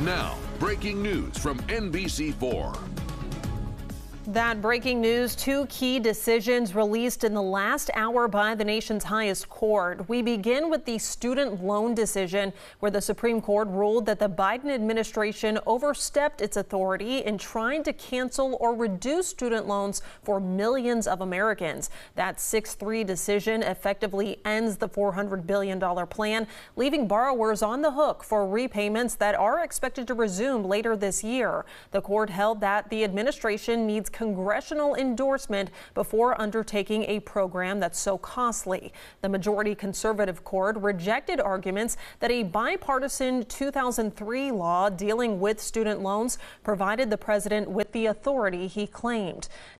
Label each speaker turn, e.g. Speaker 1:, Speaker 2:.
Speaker 1: Now, breaking news from NBC4.
Speaker 2: That breaking news two key decisions released in the last hour by the nation's highest court. We begin with the student loan decision, where the Supreme Court ruled that the Biden administration overstepped its authority in trying to cancel or reduce student loans for millions of Americans. That 6 3 decision effectively ends the $400 billion plan, leaving borrowers on the hook for repayments that are expected to resume later this year. The court held that the administration needs congressional endorsement before undertaking a program that's so costly. The majority conservative court rejected arguments that a bipartisan 2003 law dealing with student loans provided the president with the authority he claimed.